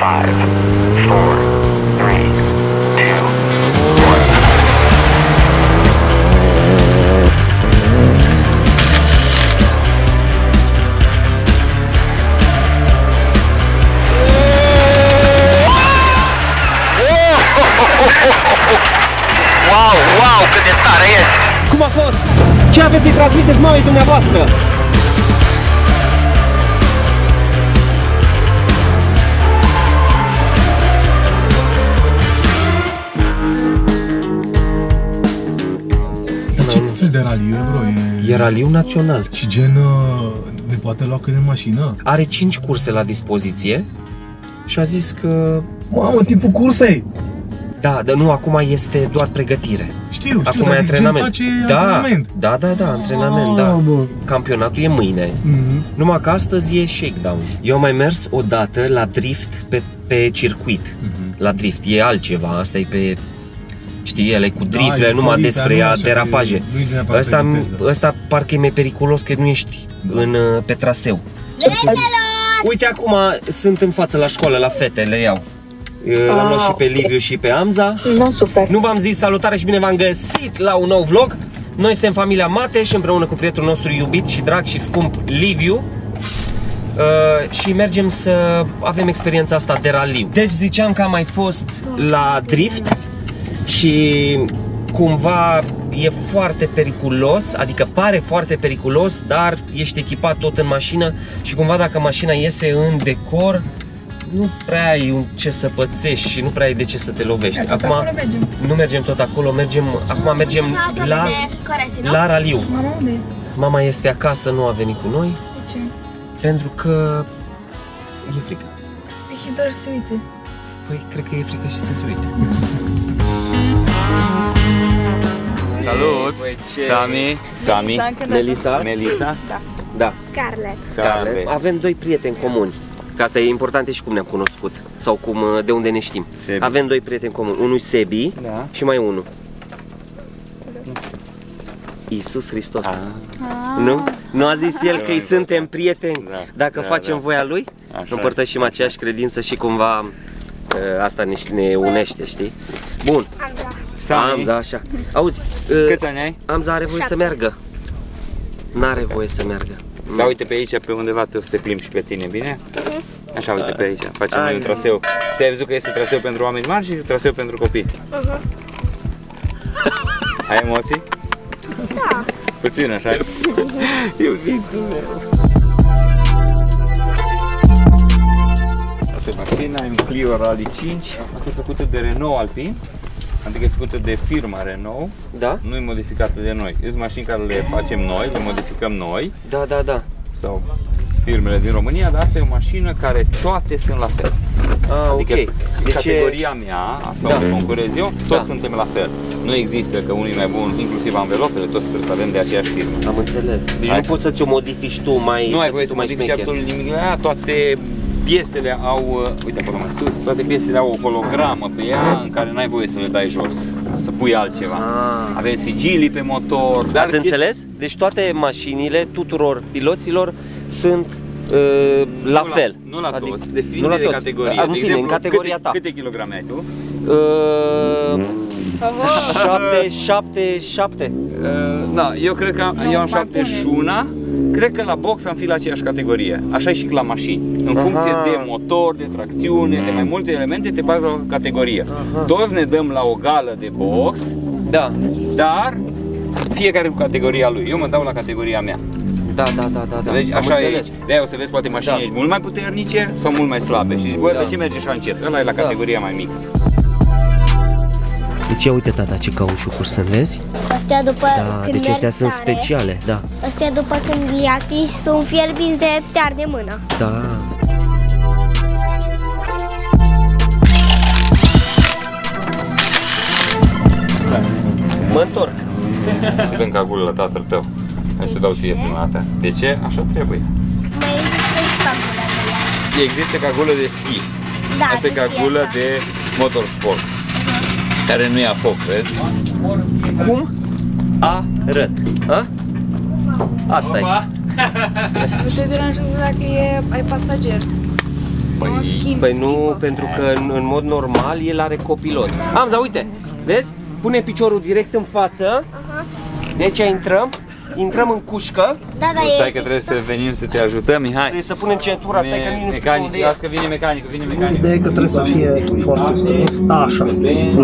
Five, four, three, two, one. Wow, wow, cât de tare e! Cum a fost? Ce aveți să-i transmiteți mamei dumneavoastră? Fel de raliu e, bro? E, E raliu național. Și gen, uh, ne poate lua cât de mașină? Are 5 curse la dispoziție și a zis că Mamă, timpul cursei! da, dar nu, acum este doar pregătire. Știu, știu, Acum dar e zic, gen antrenament. face da, antrenament. da, da, da, antrenament, da. Mamă. Campionatul e mâine. Mhm. Numai că astăzi e shakedown. Eu am mai mers o dată la drift pe, pe circuit. Mhm. La drift. E altceva. Asta e pe... Știi, ele cu Da, drifturile, e numai fluid, despre dar nu a așa derapaje. că nu-i neapărat Ăsta, pe viteză. ăsta parcă e mai periculos că nu ești în, uh, pe traseu. Uite acum sunt în față la școală, la fete, le iau. L-am luat și pe Liviu și pe Amza. Nu, super. Nu v-am zis salutare și bine v-am găsit la un nou vlog. Noi suntem familia Mate și împreună cu prietenul nostru iubit și drag și scump Liviu uh, și mergem să avem experiența asta de raliu. Deci ziceam că am mai fost la drift și cumva e foarte periculos, adică pare foarte periculos, dar ești echipat tot în mașină și cumva dacă mașina iese în decor, nu prea ai un ce să pățești și nu prea ai de ce să te lovești. Tot acolo mergem. nu mergem tot acolo, mergem, acum mergem la, Corezi, nu? la raliu. Mama, unde e? Mama este acasă, nu a venit cu noi, De ce? pentru că e frică. E și doar să uite. Păi, cred că e frică și să se uite. Salut! Sami, Sami, Melisa? Melisa, Da. Scarlett. Scarlett. Avem doi prieteni comuni. Că asta e important e și cum ne-am cunoscut. Sau cum, de unde ne știm. Sebi. Avem doi prieteni comuni. Unul Sebi Da. și mai unul. Iisus Hristos. Ah. Nu? Nu a zis el că îi suntem prieteni Da. dacă Da, facem da. voia lui? Așa Împărtășim aceeași credință și cumva uh, asta ne, ne unește, știi? Bun, Sami, Amza, așa. Auzi, uh, câți ani ai? Amza are voie să meargă. N-are voie să meargă. Da, uite pe aici, pe undeva te o să te plimbi și pe tine, bine? Așa, uite pe aici, facem noi un traseu. Știi, ai văzut că este traseu pentru oameni mari și traseu pentru copii. Ai emoții? Da. Puțin, așa Iubitul meu. Asta e mașina, e un Clio Rally 5. Asta e făcută de Renault Alpine. Adică e făcută de firma Renault, Da? nu e modificată de noi. Sunt mașini care le facem noi, le modificăm noi Da, da, da. sau firmele din România, dar asta e o mașină care toate sunt la fel. Ah, Adică ok. în Deci e- categoria mea, asta Da. da. unde concurez eu, toți Da. suntem la fel. Nu există că unul e mai bun, inclusiv anvelopele, toți trebuie să avem de aceeași firmă. Am înțeles. Deci Hai. nu poți să ți-o modifici tu mai Nu ai să voie fii să tu mai modifici șmecher. absolut nimic. Aia, toate piesele au, uh, uite acolo mai sus, toate piesele au o hologramă pe ea în care n-ai voie să le dai jos, să pui altceva. Ah. Avem sigilii pe motor, dar Ați înțeles? Deci toate mașinile tuturor piloților sunt uh, la nu fel. nu la Adică- toți, depinde nu la de toți. categorie. Ah, În de fine, exemplu, în categoria câte, ta. Câte kilograme ai tu? Uh, șapte, șapte, șapte. Uh, da, eu cred că am, Nu, eu am mai 71, cred că la box am fi la aceeași categorie. Așa e și la mașini. În Aha. funcție de motor, de tracțiune, de mai multe elemente, te bazi la o categorie. Aha. Toți ne dăm la o gală de box, Da, dar fiecare cu categoria lui. Eu mă dau la categoria mea. da, da, da, da. da. Înțelegi? Am Așa înțeles. e. De aia o să vezi poate mașini Da. ești mult mai puternice sau mult mai slabe. Și zici, bă, Da. de ce merge așa încet? Ăla e la Da. categoria mai mică. Deci ia uite tata ce cauciucuri sunt, vezi? Astea după Da, când deci merg astea sunt tare, speciale, da. Astea după când le atingi sunt fierbinți de te arde mâna. Da. Mă întorc. Să dăm cagulă la tatăl tău. Hai să dau ție prima dată. De ce? Așa trebuie. Mai există și cagula de ea. Există cagulă de schi. Da, Asta e de schi, cagulă asta. de motorsport. Care nu ia foc, vezi? Cum arăt? A? Asta e. Nu te deranjează dacă e, ai pasager. Păi, Nu schimb, Păi nu, schimbă. pentru că în, în mod normal el are copilot. Amza, uite, vezi? Pune piciorul direct în față. Deci intrăm, intrăm în cușcă. Da, da, stai e. că trebuie să venim să te ajutăm, Mihai. Trebuie să punem centura, stai că nici nu știu pe unde Mecanici, e. las că vine mecanicul, vine mecanicul. Ideea e că trebuie să fie foarte strâns, așa,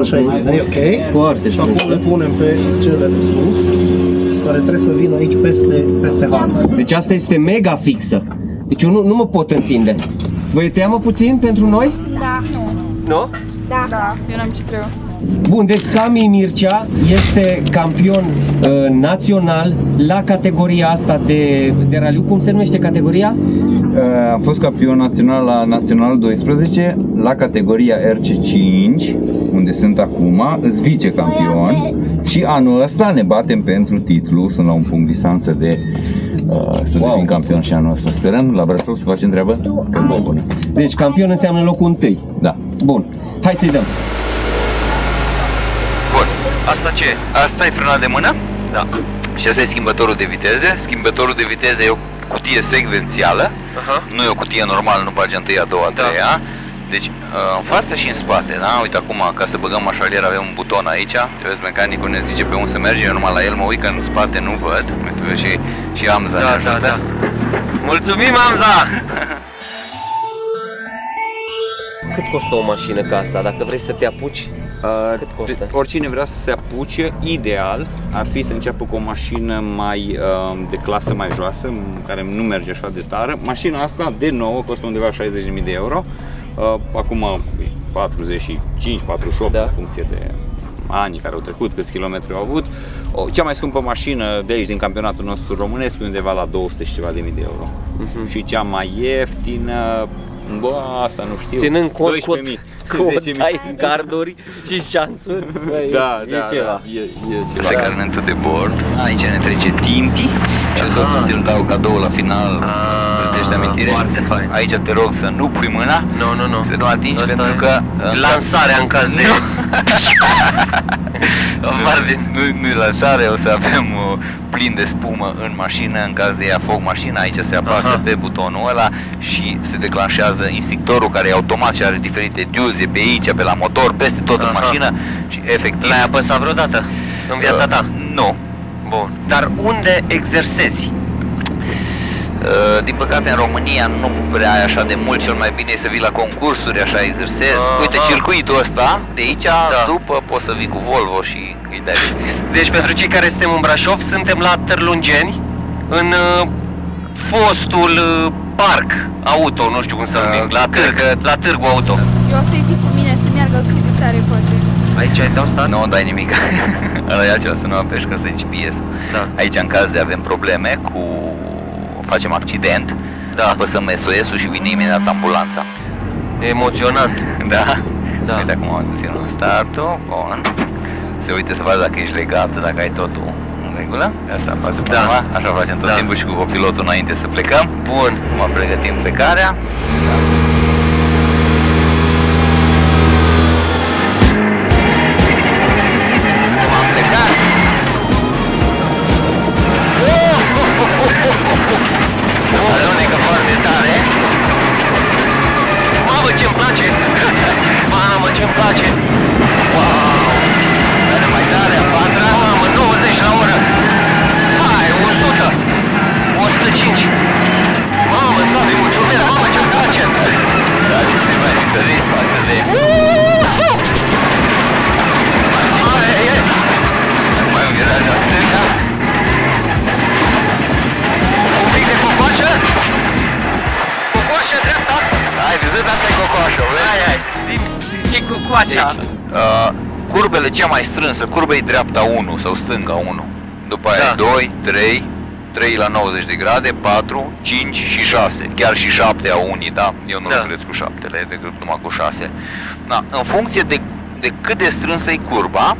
așa e bine, e ok? Foarte Și acum strâns, le punem pe cele de sus, care trebuie să vină aici peste, peste hals. Deci asta este mega fixă. Deci eu nu, nu mă pot întinde. Vă teamă puțin pentru noi? Da. Nu? Da, eu n-am ce trebuie. Bun, deci Sami Mircea este campion uh, național la categoria asta de, de raliu. Cum se numește categoria? Uh, Am fost campion național la Național 12 la categoria RC5, unde sunt acum, îs vicecampion și anul ăsta ne batem pentru titlu, sunt la un punct distanță de uh, să Wow. devin campion și anul ăsta. Sperăm la Brașov să facem treabă cât mai bună. Deci campion înseamnă locul întâi. Da. Bun, hai să-i dăm. Bun. Asta ce? Asta e frâna de mână? Da. Și asta e schimbătorul de viteze. Schimbătorul de viteze e o cutie secvențială. Aha. Nu e o cutie normală, nu bagi întâi, a doua, a Da. treia. Deci, uh, în față și în spate, da? Uite acum, ca să băgăm mașalier, avem un buton aici. Trebuie mecanicul ne zice pe unde să mergem, eu numai la el mă uit că în spate nu văd. Uite, vezi, și, și Amza ne ajută. Mulțumim, Amza! Cât costă o mașină ca asta? Dacă vrei să te apuci, Uh, Cât costă? de- Oricine vrea să se apuce, ideal ar fi să înceapă cu o mașină mai uh, de clasă mai joasă, m- care nu merge așa de tare. Mașina asta, de nouă, costă undeva 60.000 de euro. Uh, acum 45, 48, Da. în funcție de anii care au trecut, câți kilometri au avut. O, cea mai scumpă mașină de aici, din campionatul nostru românesc, e undeva la 200 și ceva de mii de euro. Mhm. Și cea mai ieftină, bă, asta nu știu, ținând cont cu, 12.000, cu 10.000. ai garduri și șanțuri, bă, e, Da, e da, ceva. da, e, e ceva. Asta e carnetul de bord. Aici ne trece Timpi și o să ți-l dau cadou la final. Plătești amintire. foarte fain. Aici te rog să nu pui mâna. Nu, nu, nu. Să nu atingi Asta pentru e că... Lansarea în caz de... În afară de nu, nu lansare, o să avem uh, plin de spumă în mașină, în caz de ia foc mașina, aici se apasă Aha. pe butonul ăla și se declanșează instinctorul care e automat și are diferite diuze pe aici, pe la motor, peste tot în Aha. mașină și efectiv... L-ai apăsat vreodată în viața ta? Uh, Nu. Bun. Dar unde exersezi? Uh, Din păcate în România nu prea ai așa de mult, cel mai bine e să vii la concursuri, așa exersezi. Aha. Uite, circuitul ăsta, de aici, Da. după poți să vii cu Volvo și îi dai benzin. Deci pentru cei care suntem în Brașov, suntem la Târlungeni, în uh, fostul uh, parc auto, nu știu cum să Uh, numim, la cred târg, că- la târgu auto. Eu o să-i zic cu mine să meargă cât de tare poate. Aici ai dau stat? Nu dai nimic. Ăla e altceva, să nu apeși că să GPS-ul. Da. Aici, în caz de avem probleme cu... facem accident, Da. apăsăm SOS-ul și vine imediat ambulanța. Emoționant. Da? Da. Uite acum am găsit un startul, bun. Se uite să vadă dacă ești legat, dacă ai totul în regulă. Asta face Da. da. Așa facem tot Da. timpul și cu copilotul înainte să plecăm. Bun. Acum pregătim plecarea. Acum cocoașa! Uh, curbele cea mai strânsă, curba e dreapta 1 sau stânga 1. După aia Da. 2, 3, 3 la 90 de grade, 4, 5 și 6. Chiar și 7 au unii, da? Eu nu Da. lucrez cu 7 decât numai cu 6. Da, în funcție de, de cât de strânsă e curba,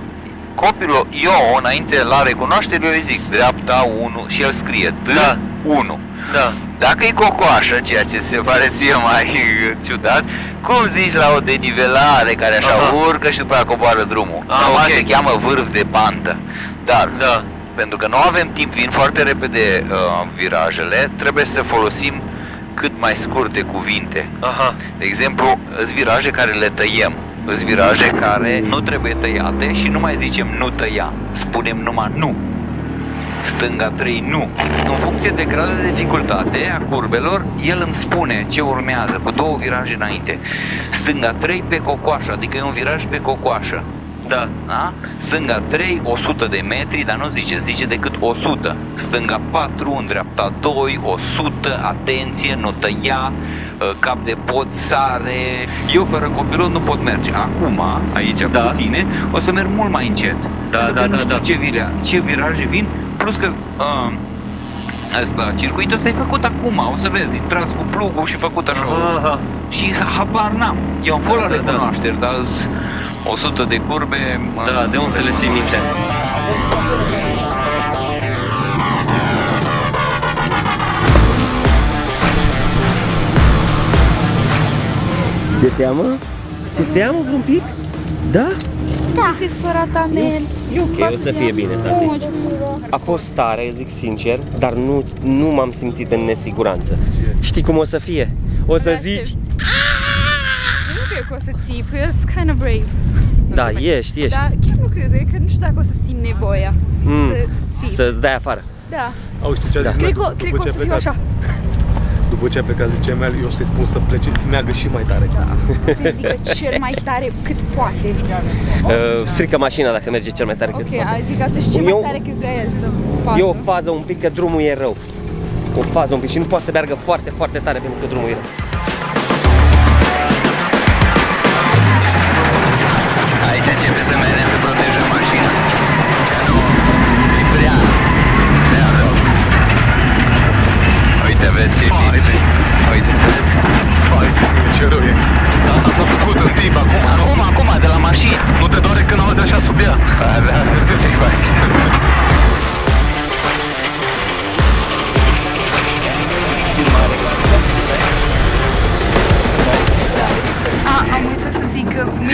copilul, eu înainte la recunoaștere, eu îi zic dreapta 1 și el scrie D Da. 1. Da. Dacă e cocoașă, ceea ce se pare ție mai ciudat, cum zici la o denivelare care așa Aha. urcă și după aia coboară drumul? Ah, Normal ok. se cheamă vârf de bantă. Dar, Da. pentru că nu avem timp, vin foarte repede uh, virajele, trebuie să folosim cât mai scurte cuvinte. Aha. De exemplu, îți viraje care le tăiem. Îți viraje care nu trebuie tăiate și nu mai zicem nu tăia. Spunem numai nu. Stânga 3 nu. În funcție de gradul de dificultate a curbelor, el îmi spune ce urmează cu două viraje înainte. Stânga 3 pe cocoașă, adică e un viraj pe cocoașă. Da. Da? Stânga 3, 100 de metri, dar nu zice, zice decât 100. Stânga 4, în dreapta 2, 100, atenție, nu tăia, uh, cap de pod, sare. Eu fără copilot nu pot merge. Acum, aici Da. cu tine, o să merg mult mai încet. Da, Pentru da, că da, nu știu da. ce, virea, ce viraje vin, plus că uh, Asta, circuitul ăsta e făcut acum, o să vezi, e tras cu plugul și făcut așa. Aha. Și habar n-am. Eu am fost la Da, da, da. recunoașteri, dar sunt 100 de curbe. Da, de unde să le ții minte? Ți-e teamă? Ți-e teamă un pic? Da? Da. Fi sora ta, Mel. E ok, o să fie bine, tati. A fost tare, zic sincer, dar nu, nu m-am simțit în nesiguranță. Știi cum o să fie? O să Da, zici, ce- Nu cred că o să ții, că eu sunt kind of brave. da, ești, ești. Dar chiar nu cred, e că nu știu dacă o să simt nevoia Mm, să ții. Să-ți dai afară. Da. Au, știi ce a Da. zis Cred Mel? că, cred că După o ce să a fiu plecat- așa. După ce a plecat, zice Mel, eu să-i spun să plece, să meargă și mai tare. Da. Să zică cel mai tare cât poate. Uh, strică mașina dacă merge cel mai tare cât Ok, poate. a zis atunci cel Eu- mai tare cât vrea el să facă. E o fază un pic că drumul e rău. O fază un pic și nu poate să meargă foarte, foarte tare pentru că drumul e rău.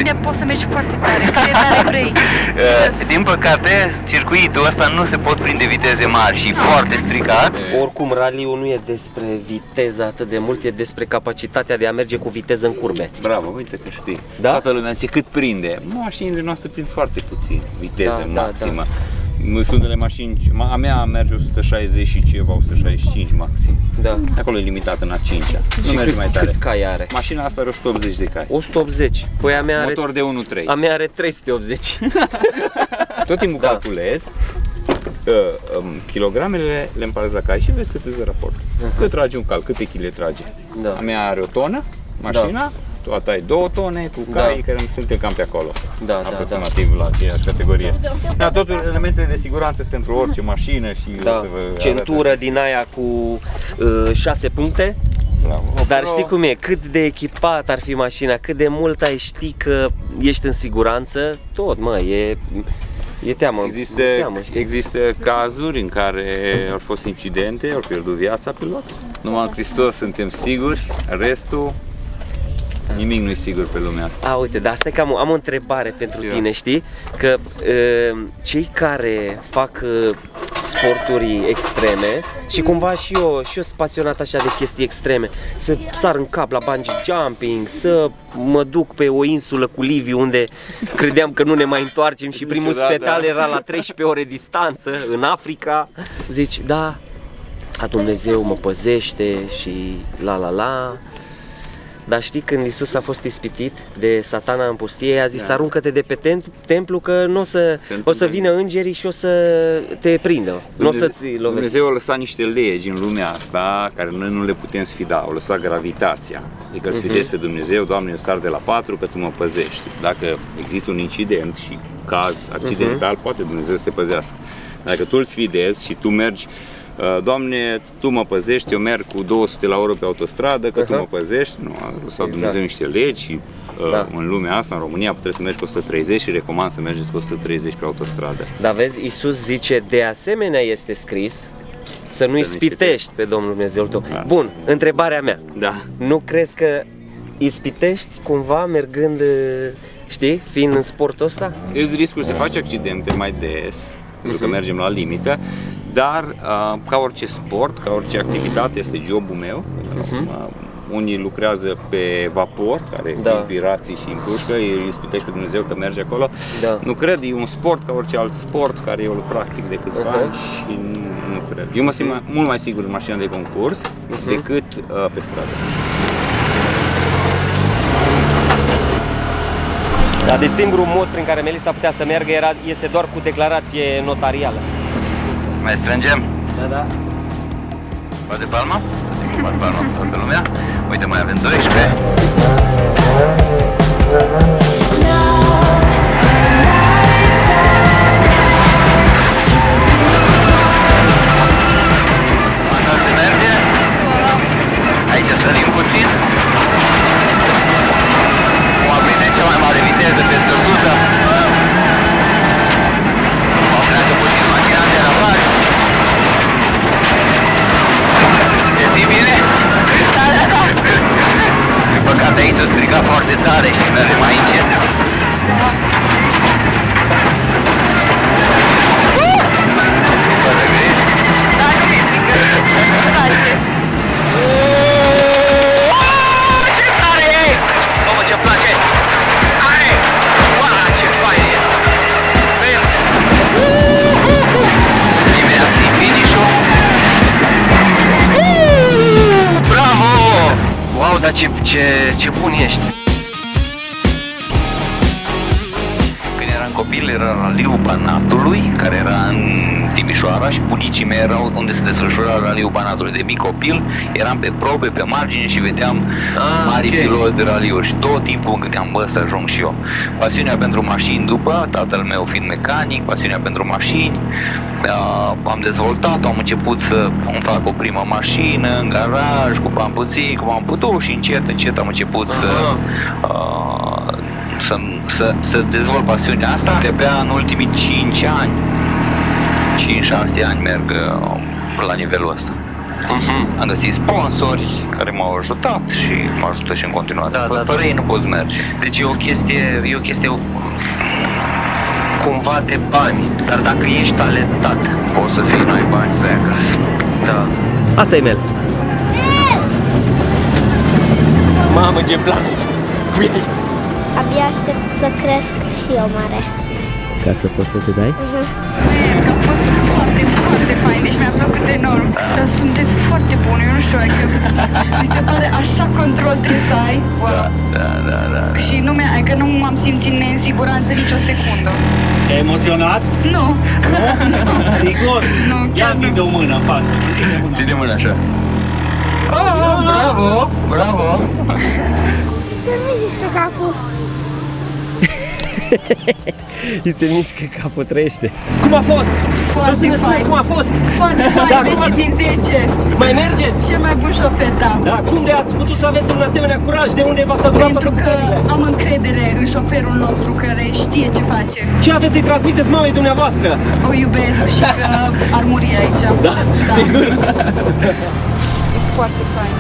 Zic că mâine poți să mergi foarte tare. Cât de tare vrei. Uh, Din păcate, circuitul ăsta nu se pot prinde viteze mari și e foarte stricat. Oricum, raliul nu e despre viteză atât de mult, e despre capacitatea de a merge cu viteză în curbe. Bravo, uite că știi. Da? Toată lumea zice cât prinde. Mașinile noastre prind foarte puțin viteză Da, da, maximă. Sunt unele mașini, ma- a mea merge 160 și ceva, 165 maxim. Da. Acolo e limitat în a 5 Nu și merge câți, mai tare. câți cai are? Mașina asta are 180 de cai. 180. Păi a mea are, Motor de 1.3. a mea are 380. Tot timpul Da. calculez uh, um, kilogramele le împarți la cai și vezi cât îți dă raport. Cât trage un cal, câte kg trage. Da. A mea are o tonă, mașina, tu a ta ai două tone cu Da. cai care suntem cam pe acolo. Da, da, aproximativ la aceeași categorie. Da, totul elementele de siguranță sunt pentru orice mașină și o Da, să vă centură din aia cu uh, 6 puncte. Bravo. Dar știi cum e, cât de echipat ar fi mașina, cât de mult ai ști că ești în siguranță, tot mă, e, e teamă. Există, e teamă, știi? există cazuri în care au fost incidente, au pierdut viața piloți. Numai în Hristos suntem siguri, restul nimic nu e sigur pe lumea asta. A, uite, dar asta e că am, am o întrebare pentru Zi, tine, știi? Că uh, cei care fac uh, sporturi extreme și cumva și eu, și eu sunt pasionat așa de chestii extreme, să sar în cap la bungee jumping, să mă duc pe o insulă cu Liviu unde credeam că nu ne mai întoarcem și primul Niciodată. spital era la 13 ore distanță în Africa. Zici, da, a Dumnezeu mă păzește și la la la. Dar știi când Isus a fost ispitit de satana în pustie, a zis Da. aruncă-te de pe tem- templu că nu o să, Se o să întâmplă. vină îngerii și o să te prindă. Nu o să-ți lovești. Dumnezeu a lăsat niște legi în lumea asta care noi nu le putem sfida. Au lăsat gravitația. Adică îl sfidezi pe Dumnezeu, Doamne, eu sar de la 4 că Tu mă păzești. Dacă există un incident și caz accidental, poate Dumnezeu să te păzească. Dacă tu îl sfidezi și tu mergi uh, Doamne, Tu mă păzești, eu merg cu 200 la oră pe autostradă, că Tu Aha. mă păzești. Nu, a lăsat Exact. Dumnezeu niște legi și uh, Da. în lumea asta, în România, trebuie să mergi cu 130 și recomand să mergeți cu 130 pe autostradă. Dar vezi, Isus zice, de asemenea este scris să nu nu ispitești pe Domnul Dumnezeul tău. Da. Bun, întrebarea mea. Da. Nu crezi că ispitești cumva mergând, știi, fiind în sportul ăsta? Îți riscul să faci accidente mai des, pentru că mergem la limită, dar uh, ca orice sport, ca orice activitate, este jobul meu. Uh, unii lucrează pe vapor, care Da. da. pirații și împușcă, îi ispitești pe Dumnezeu că merge acolo. Da. Nu cred, e un sport ca orice alt sport care eu îl practic de câțiva Mhm. ani și nu, nu cred. Eu mă simt mai, mult mai sigur în mașina de concurs Mhm. decât uh, pe stradă. Da, deci singurul mod prin care Melissa putea să meargă era, este doar cu declarație notarială. Mai strângem? Da, da. Bate palma? Bate palma toată lumea. Uite, mai avem 12. Ce, ce, ce bun ești! Raliul Banatului, care era în Timișoara și bunicii mei erau unde se desfășura raliul Banatului. De mic copil eram pe probe, pe margine și vedeam Ah, mari ok. piloți de raliuri și tot timpul îmi gândeam, bă, să ajung și eu. Pasiunea pentru mașini după, tatăl meu fiind mecanic, pasiunea pentru mașini, uh, am dezvoltat, am început să îmi fac o primă mașină în garaj, cu bani puțin, cum am putut și încet, încet am început să uh, să, să, să dezvolt pasiunea asta de-abia în ultimii 5 ani 5-6 ani merg uh, la nivelul ăsta Am găsit sponsori care m-au ajutat și mă ajută și în continuare. Da, Fă- da, Fără da. ei nu poți merge. Deci e o chestie, e o chestie cumva de bani, dar dacă ești talentat, Poți să fii noi bani, stai acasă. da. Asta e Mel. Mamă, ce planuri cu ei. Abia aștept să cresc și eu mare. Ca să poți să te dai? Mulțumesc, a fost foarte, foarte fain, deci mi-a plăcut enorm. Dar sunteți foarte buni, eu nu știu, adică mi se pare așa control trebuie să ai. Wow. Da, da, da. Și nu mi adică nu m-am simțit neînsiguranță nicio secundă. Te-ai emoționat? Nu. Sigur? Nu, Ia chiar nu. mi o mână în față. Ține mâna. Ține mâna așa. Oh, bravo, bravo. Să nu mișcă capul. Îi se mișcă capul, trăiește. Cum a fost? Foarte Vreau să ne spuneți fain. cum a fost. Foarte Da, fain, cum 10 a- din 10. Mai mergeți? Cel mai bun șofer, da. Da, cum de ați putut să aveți un asemenea curaj? De unde v-ați adunat Pentru toate că puterile? am încredere în șoferul nostru care știe ce face. Ce aveți să-i transmiteți mamei dumneavoastră? O iubesc și că ar muri aici. Da, sigur. E foarte fain.